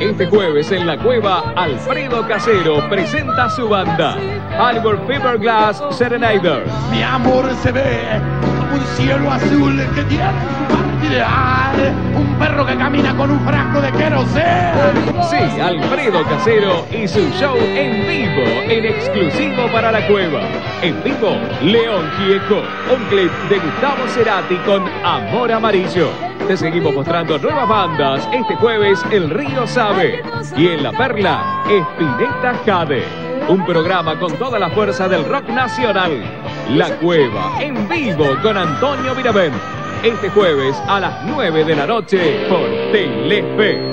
Este jueves en la cueva, Alfredo Casero presenta su banda, Albert Fiberglass Serenader. Mi amor se ve como un cielo azul que tiene. Un perro que camina con un frasco de queroseno. Sí, Alfredo Casero y su show en vivo, en exclusivo para la cueva. En vivo, León Gieco, un clip de Gustavo Cerati con Amor Amarillo. Te seguimos mostrando nuevas bandas este jueves El Río Sabe y en La Perla, Espineta Jade. Un programa con toda la fuerza del rock nacional. La Cueva, en vivo con Antonio Mirabén. Este jueves a las 9 de la noche por Telefe.